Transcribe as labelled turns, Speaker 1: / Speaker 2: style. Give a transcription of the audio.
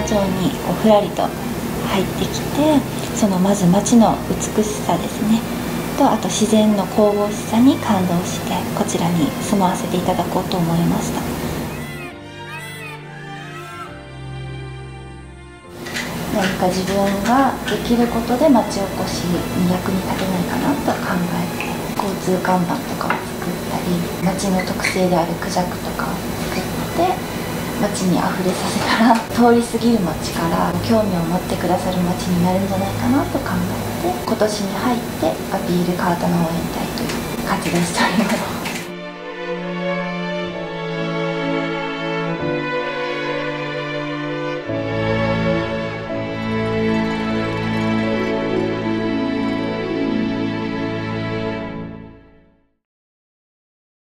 Speaker 1: 町にこうふらりと入ってきてそのまず町の美しさですね。とあと自然の神々しさに感動してこちらに住まわせていただこうと思いました。何か自分ができることで町おこしに役に立てないかなと考えて交通看板とかを作ったり町の特性であるクジャクとかを作って街にあふれさせたら通り過ぎる街から興味を持ってくださる街になるんじゃないかなと考えて今年に入ってアピールカートの応援隊という活動しております。